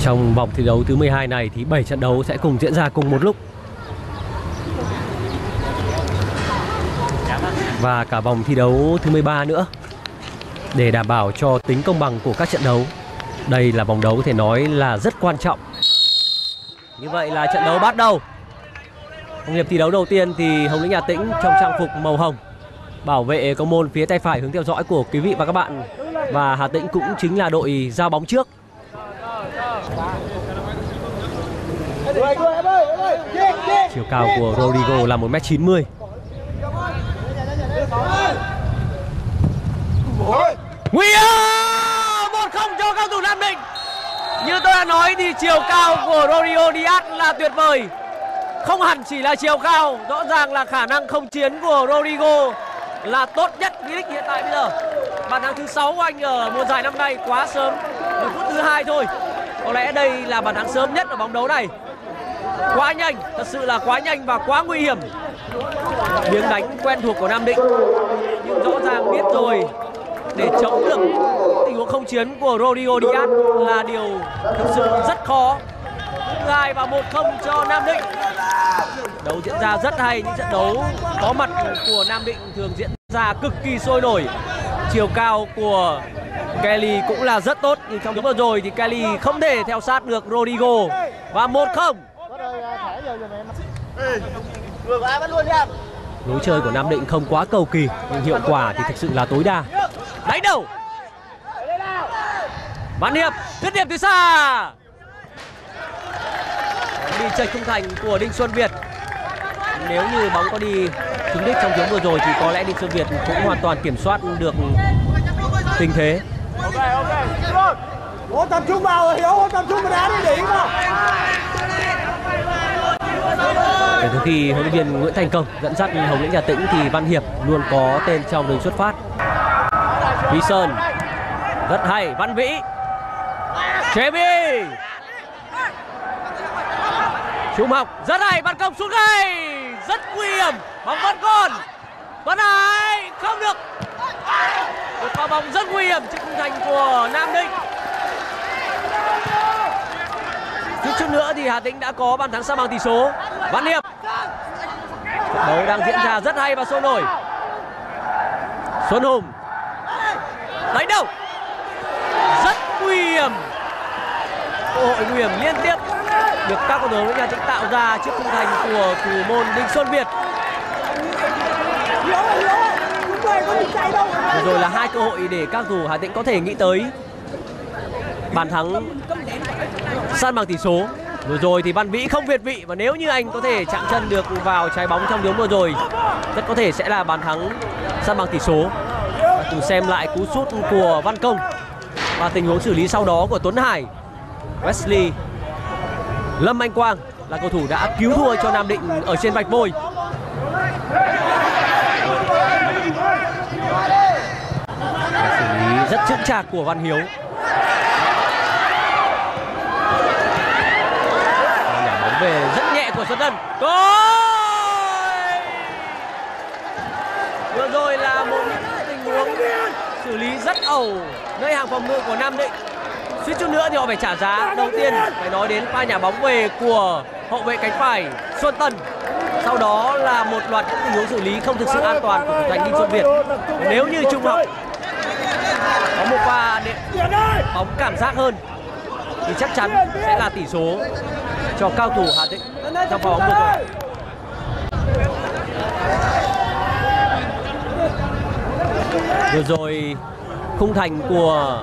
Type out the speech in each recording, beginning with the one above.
Trong vòng thi đấu thứ 12 này thì 7 trận đấu sẽ cùng diễn ra cùng một lúc. Và cả vòng thi đấu thứ 13 nữa. Để đảm bảo cho tính công bằng của các trận đấu. Đây là vòng đấu có thể nói là rất quan trọng. Như vậy là trận đấu bắt đầu. Trong hiệp thi đấu đầu tiên thì Hồng Lĩnh Hà Tĩnh trong trang phục màu hồng bảo vệ cầu môn phía tay phải hướng theo dõi của quý vị và các bạn và Hà Tĩnh cũng chính là đội giao bóng trước. Chiều cao của Rodrigo là 1m90. Nguy hiểm! 1-0 cho cao thủ Nam Định. Như tôi đã nói thì chiều cao của Rodrigo Diaz là tuyệt vời. Không hẳn chỉ là chiều cao, rõ ràng là khả năng không chiến của Rodrigo là tốt nhất V-League hiện tại bây giờ. Bàn thắng thứ 6 của anh ở mùa giải năm nay quá sớm, một phút thứ hai thôi. Có lẽ đây là bàn thắng sớm nhất ở bóng đấu này. Quá nhanh, thật sự là quá nhanh và quá nguy hiểm. Miếng đánh quen thuộc của Nam Định. Nhưng rõ ràng biết rồi để chống được tình huống không chiến của Rodrigo Diaz là điều thực sự rất khó. Thứ hai và 1-0 cho Nam Định. Đấu diễn ra rất hay, những trận đấu có mặt của Nam Định thường diễn ra cực kỳ sôi nổi. Chiều cao của Kelly cũng là rất tốt nhưng trong tiếng vừa rồi thì Kelly không thể theo sát được Rodrigo và 1-0. Lối chơi của Nam Định không quá cầu kỳ nhưng hiệu quả thì thực sự là tối đa. Đánh đầu. Văn Hiệp dứt điểm từ xa. Đi chơi khung thành của Đinh Xuân Việt. Nếu như bóng có đi trúng đích trong tiếng vừa rồi thì có lẽ Đinh Xuân Việt cũng hoàn toàn kiểm soát được tình thế. Ok, ok, Ủa tập trung vào Hiếu, tập trung vào đá đi điểm vào. Kể từ khi huấn luyện viên Nguyễn Thành Công dẫn dắt Hồng Lĩnh Hà Tĩnh thì Văn Hiệp luôn có tên trong đường xuất phát. Vy Sơn rất hay, Văn Vĩ, Jamie, Trung Học rất hay, bắn công xuống ngay, rất nguy hiểm, bóng vẫn còn, vẫn hay, không được. Một pha bóng rất nguy hiểm trước khung thành của Nam Định. Chút chút nữa thì Hà Tĩnh đã có bàn thắng sa bằng tỷ số. Văn Hiệp. Trận đấu đang diễn ra rất hay và sôi nổi. Xuân Hùng. Đánh đầu. Rất nguy hiểm. Cơ hội nguy hiểm liên tiếp được các cầu thủ nhà Tĩnh tạo ra trước khung thành của thủ môn Đinh Xuân Việt. Vừa rồi là hai cơ hội để các thủ Hà Tĩnh có thể nghĩ tới. Bàn thắng san bằng tỷ số. Vừa rồi thì Văn Vĩ không việt vị và nếu như anh có thể chạm chân được vào trái bóng trong tiếng vừa rồi, rất có thể sẽ là bàn thắng san bằng tỷ số. Và cùng xem lại cú sút của Văn Công và tình huống xử lý sau đó của Tuấn Hải. Wesley Lâm Anh Quang là cầu thủ đã cứu thua cho Nam Định ở trên vạch vôi. Xử lý rất chững chạc của Văn Hiếu. Nhả bóng về rất nhẹ của Xuân Tân Gol! Vừa rồi là một tình huống xử lý rất ẩu nơi hàng phòng ngự của Nam Định suýt chút nữa thì họ phải trả giá. Đầu tiên phải nói đến pha nhả bóng về của hậu vệ cánh phải Xuân Tân. Sau đó là một loạt những tình huống xử lý không thực sự an toàn của thủ thành Đinh Xuân Việt. Nếu như Trung Học có một pha để bóng cảm giác hơn thì chắc chắn sẽ là tỷ số cho cao thủ Hà Tĩnh trong pha bóng vừa rồi. Vừa rồi khung thành của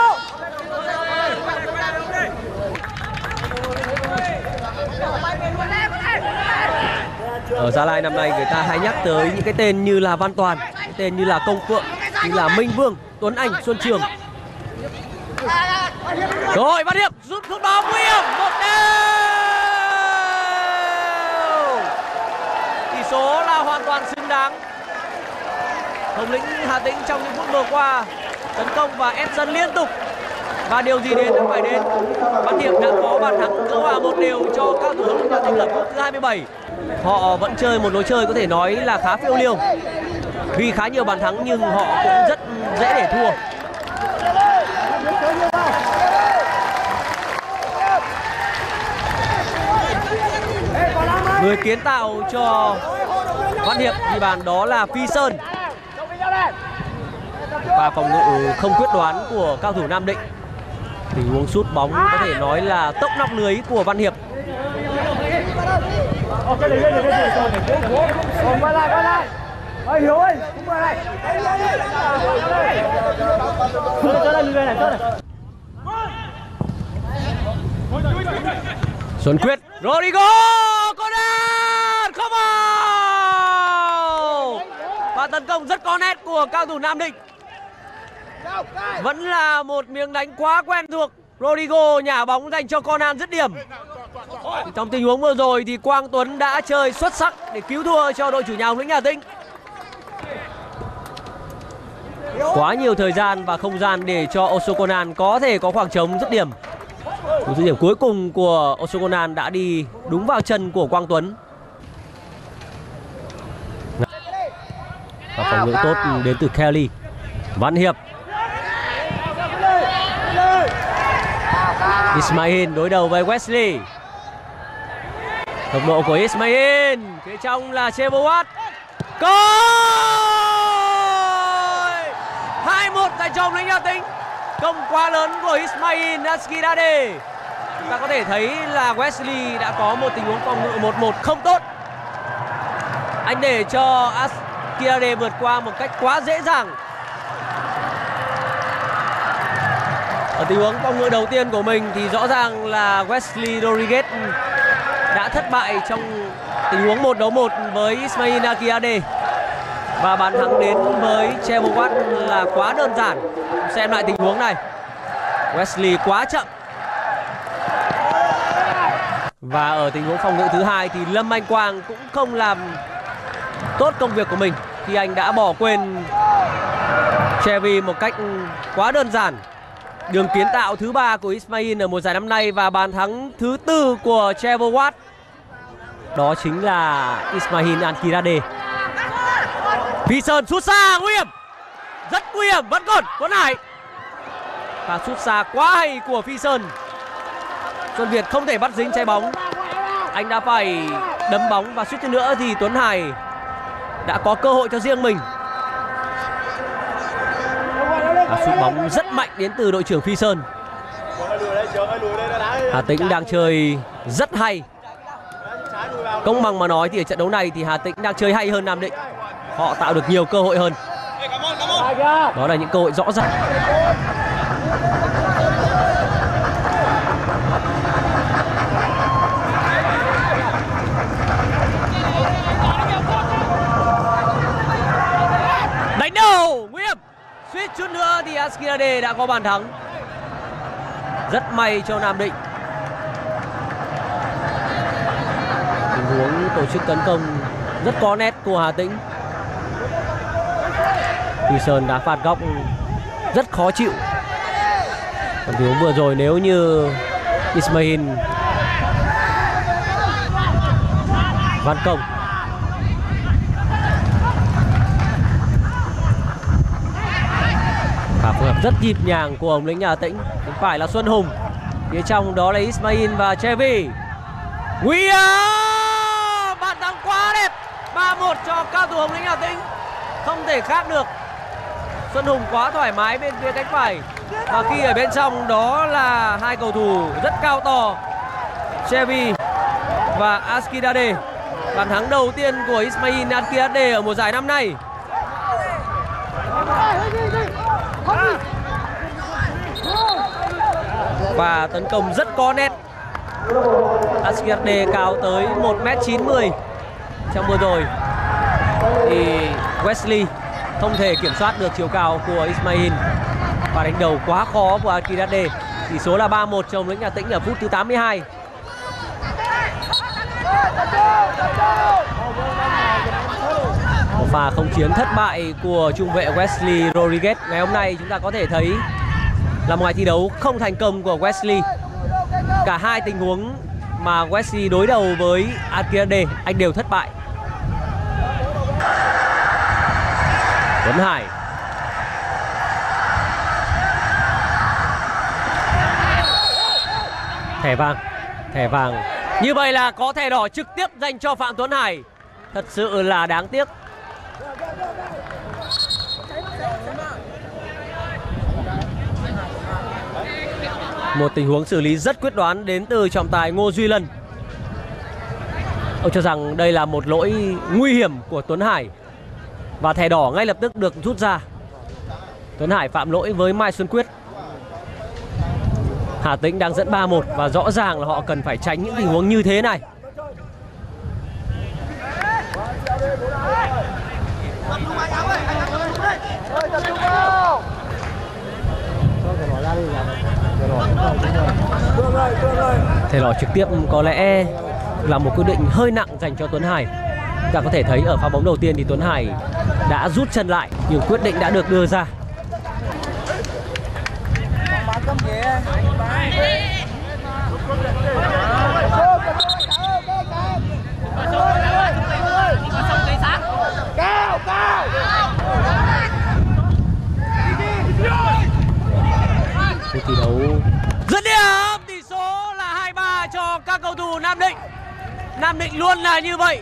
ở Gia Lai năm nay người ta hay nhắc tới những cái tên như là Văn Toàn, cái tên như là Công Phượng, như là Minh Vương, Tuấn Anh, Xuân Trường. Rồi bắt hiệp rút rút bóng nguy hiểm, một đều. Tỷ số là hoàn toàn xứng đáng. Hồng Lĩnh Hà Tĩnh trong những phút vừa qua tấn công và ép dân liên tục và điều gì đến phải đến. Văn Hiệp đã có bàn thắng gỡ hòa một đều cho các thủ huấn luyện thành lập phút thứ 27 họ vẫn chơi một lối chơi có thể nói là khá phiêu liêu. Ghi khá nhiều bàn thắng nhưng họ cũng rất dễ để thua. Người kiến tạo cho Văn Hiệp ghi bàn đó là Phi Sơn. Và phòng ngự không quyết đoán của cao thủ Nam Định tình huống sút bóng có thể nói là tốc nóc lưới của Văn Hiệp. Quay lại quay lại hiếu ơi cũng quay lại này này Xuân Quyết, Rodrigo Conan không vào! Và tấn công rất có nét của cao thủ Nam Định vẫn là một miếng đánh quá quen thuộc. Rodrigo nhả bóng dành cho Conan dứt điểm. Trong tình huống vừa rồi thì Quang Tuấn đã chơi xuất sắc để cứu thua cho đội chủ nhà Hồng Lĩnh Hà Tĩnh. Quá nhiều thời gian và không gian để cho Osokonan có thể có khoảng trống dứt điểm. Cú dứt điểm cuối cùng của Osokonan đã đi đúng vào chân của Quang Tuấn. Và phòng ngự tốt đến từ Kelly. Văn Hiệp Ismail đối đầu với Wesley. Tốc độ của Ismail, Phía trong là Chebowat Goal 2-1 tại trong lính Hà tính Công quá lớn của Ismail Naskidade Chúng ta có thể thấy là Wesley đã có một tình huống phòng ngự 1-1 không tốt. Anh để cho Naskidade vượt qua một cách quá dễ dàng. Tình huống phòng ngự đầu tiên của mình thì rõ ràng là Wesley Rodriguez đã thất bại trong tình huống một đấu một với Ismail Akiade. Và bàn thắng đến với Chebowat là quá đơn giản. Xem lại tình huống này. Wesley quá chậm. Và ở tình huống phòng ngự thứ hai thì Lâm Anh Quang cũng không làm tốt công việc của mình khi anh đã bỏ quên Chevy một cách quá đơn giản đường kiến tạo thứ ba của Ismail ở mùa giải năm nay và bàn thắng thứ tư của Trevor Watt. Đó chính là Ismail Ankirade Phi Sơn sút xa, nguy hiểm. Rất nguy hiểm, vẫn còn Tuấn Hải và sút xa quá hay của Phi Sơn Xuân Việt không thể bắt dính trái bóng. Anh đã phải đấm bóng và suýt chút nữa thì Tuấn Hải đã có cơ hội cho riêng mình à, sút bóng rất mạnh đến từ đội trưởng Phi Sơn. Hà Tĩnh đang chơi rất hay. Công bằng mà nói thì ở trận đấu này thì Hà Tĩnh đang chơi hay hơn Nam Định. Họ tạo được nhiều cơ hội hơn. Đó là những cơ hội rõ ràng Đánh đầu nguy hiểm Suýt chút nữa thì Askirade đã có bàn thắng. Rất may cho Nam Định. Tình huống tổ chức tấn công rất có nét của Hà Tĩnh. Huy Sơn đã phạt góc rất khó chịu. Còn tình huống vừa rồi nếu như Ismail Văn Công Vâng phối hợp rất nhịp nhàng của Hồng Lĩnh Hà Tĩnh. Bên phải là Xuân Hùng. Phía trong đó là Ismail và Chevy Nguy hiểm Bàn thắng quá đẹp. 3-1 cho cao thủ Hồng Lĩnh Hà Tĩnh. Không thể khác được. Xuân Hùng quá thoải mái bên phía cánh phải. Và khi ở bên trong đó là hai cầu thủ rất cao to. Chevy và Askidade. Bàn thắng đầu tiên của Ismail Askidade ở mùa giải năm nay. Và tấn công rất có nét. Askidade cao tới 1m90 Trong vừa rồi. Thì Wesley không thể kiểm soát được chiều cao của Ismail. Và đánh đầu quá khó của Akirade tỷ số là 3-1 trong lĩnh Hà Tĩnh ở phút thứ 82 pha không chiến thất bại của trung vệ Wesley Rodriguez. Ngày hôm nay chúng ta có thể thấy là một ngày thi đấu không thành công của Wesley. Cả hai tình huống mà Wesley đối đầu với Alkirade anh đều thất bại. Tuấn Hải. Thẻ vàng thẻ vàng. Như vậy là có thẻ đỏ trực tiếp dành cho Phạm Tuấn Hải. Thật sự là đáng tiếc. Một tình huống xử lý rất quyết đoán đến từ trọng tài Ngô Duy Lân. Ông cho rằng đây là một lỗi nguy hiểm của Tuấn Hải và thẻ đỏ ngay lập tức được rút ra. Tuấn Hải phạm lỗi với Mai Xuân Quyết. Hà Tĩnh đang dẫn 3-1 và rõ ràng là họ cần phải tránh những tình huống như thế này. Thẻ đỏ trực tiếp có lẽ là một quyết định hơi nặng dành cho Tuấn Hải. Ta có thể thấy ở pha bóng đầu tiên thì Tuấn Hải đã rút chân lại, nhưng quyết định đã được đưa ra. Cao, cao. Cuộc thi đấu dứt điểm tỷ số là 2-3 cho các cầu thủ Nam Định. Nam Định luôn là như vậy.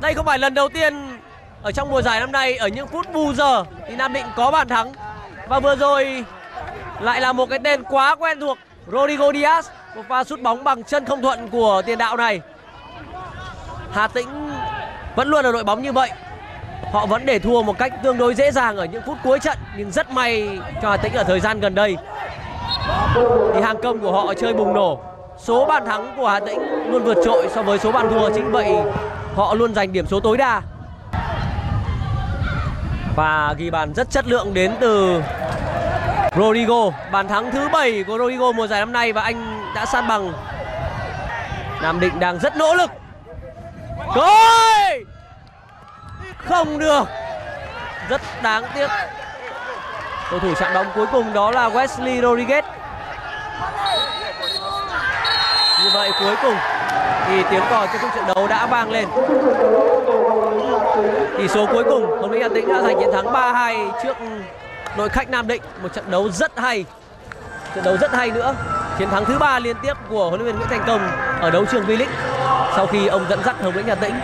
Đây không phải lần đầu tiên ở trong mùa giải năm nay, ở những phút bù giờ thì Nam Định có bàn thắng. Và vừa rồi lại là một cái tên quá quen thuộc, Rodrigo Diaz một pha sút bóng bằng chân không thuận của tiền đạo này Hà Tĩnh vẫn luôn là đội bóng như vậy họ vẫn để thua một cách tương đối dễ dàng ở những phút cuối trận, nhưng rất may cho Hà Tĩnh ở thời gian gần đây thì hàng công của họ chơi bùng nổ số bàn thắng của Hà Tĩnh luôn vượt trội so với số bàn thua. Chính vậy họ luôn giành điểm số tối đa. Và ghi bàn rất chất lượng đến từ Rodrigo. Bàn thắng thứ 7 của Rodrigo mùa giải năm nay và anh đã san bằng. Nam Định đang rất nỗ lực. Rồi! Không được. Rất đáng tiếc. Cầu thủ chạm bóng cuối cùng đó là Wesley Rodriguez Như vậy cuối cùng thì tiếng còi kết thúc trận đấu đã vang lên. Tỷ số cuối cùng Hồng Lĩnh Hà Tĩnh đã giành chiến thắng 3-2 trước đội khách Nam Định. Một trận đấu rất hay, trận đấu rất hay nữa. Chiến thắng thứ ba liên tiếp của huấn luyện viên Nguyễn Thành Công ở đấu trường V-League sau khi ông dẫn dắt Hồng Lĩnh Hà Tĩnh.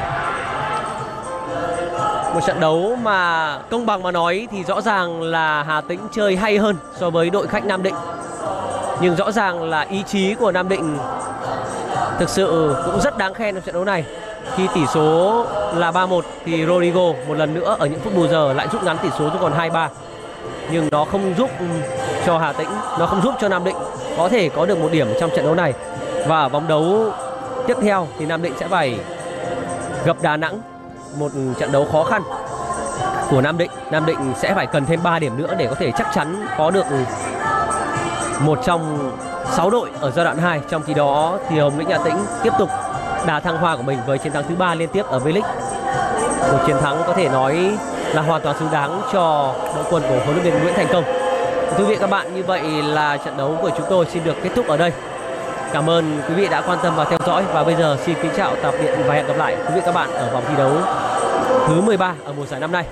Một trận đấu mà công bằng mà nói thì rõ ràng là Hà Tĩnh chơi hay hơn so với đội khách Nam Định. Nhưng rõ ràng là ý chí của Nam Định thực sự cũng rất đáng khen trong trận đấu này khi tỷ số là 3-1 thì Rodrigo một lần nữa ở những phút bù giờ lại rút ngắn tỷ số xuống còn 2-3 nhưng nó không giúp cho Hà Tĩnh, nó không giúp cho Nam Định có thể có được một điểm trong trận đấu này. Và vòng đấu tiếp theo thì Nam Định sẽ phải gặp Đà Nẵng, một trận đấu khó khăn của Nam Định. Nam Định sẽ phải cần thêm 3 điểm nữa để có thể chắc chắn có được một trong 6 đội ở giai đoạn 2. Trong khi đó thì Hồng Lĩnh Hà Tĩnh tiếp tục đà thăng hoa của mình với chiến thắng thứ ba liên tiếp ở V-League. Một chiến thắng có thể nói là hoàn toàn xứng đáng cho đội quân của huấn luyện viên Nguyễn Thành Công. Thưa quý vị các bạn, như vậy là trận đấu của chúng tôi xin được kết thúc ở đây. Cảm ơn quý vị đã quan tâm và theo dõi và bây giờ xin kính chào tạm biệt và hẹn gặp lại quý vị các bạn ở vòng thi đấu thứ 13 ở mùa giải năm nay.